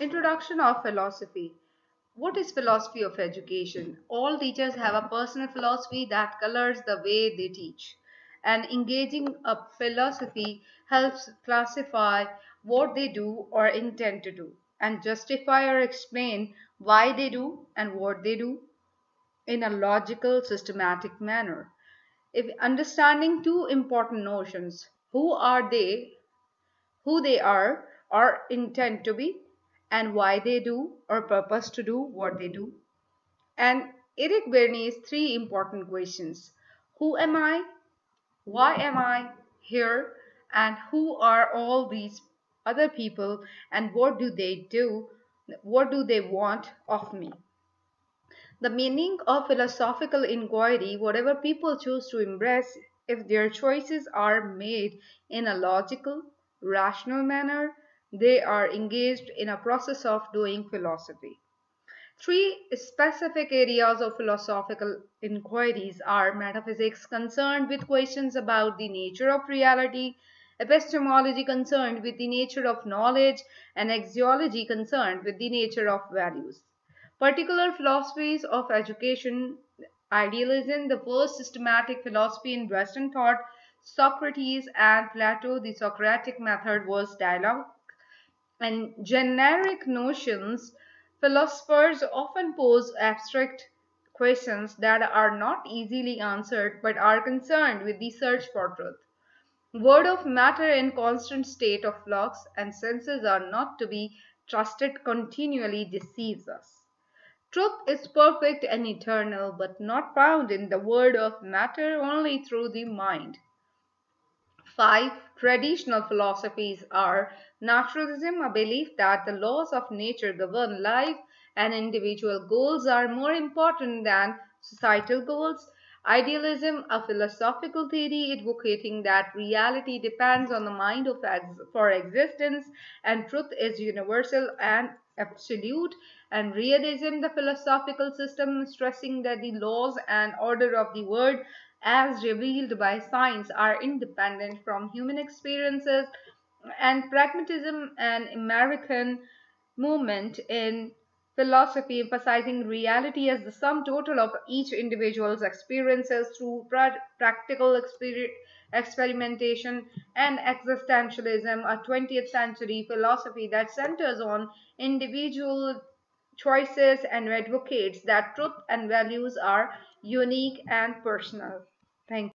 Introduction of philosophy. What is philosophy of education? All teachers have a personal philosophy that colors the way they teach. And engaging a philosophy helps classify what they do or intend to do and justify or explain why they do and what they do in a logical, systematic manner. If understanding two important notions, who are they, who they are or intend to be, and why they do or purpose to do what they do. And Eric Bernie's three important questions. Who am I? Why am I here? And who are all these other people and what do they do? What do they want of me? The meaning of philosophical inquiry, whatever people choose to embrace, if their choices are made in a logical, rational manner, they are engaged in a process of doing philosophy. Three specific areas of philosophical inquiries are metaphysics concerned with questions about the nature of reality, epistemology concerned with the nature of knowledge, and axiology concerned with the nature of values. Particular philosophies of education, idealism, the first systematic philosophy in Western thought, Socrates and Plato, the Socratic method was dialogue and generic notions, philosophers often pose abstract questions that are not easily answered but are concerned with the search for truth. Word of matter in constant state of flux and senses are not to be trusted continually deceives us. Truth is perfect and eternal, but not found in the word of matter only through the mind. Five traditional philosophies are naturalism, a belief that the laws of nature govern life and individual goals are more important than societal goals. Idealism, a philosophical theory advocating that reality depends on the mind of ex for existence and truth is universal and absolute. And realism, the philosophical system stressing that the laws and order of the world as revealed by science are independent from human experiences and pragmatism an American movement in philosophy emphasizing reality as the sum total of each individual's experiences through pra practical exper experimentation and existentialism, a 20th century philosophy that centers on individual choices and advocates that truth and values are unique and personal. Thank you.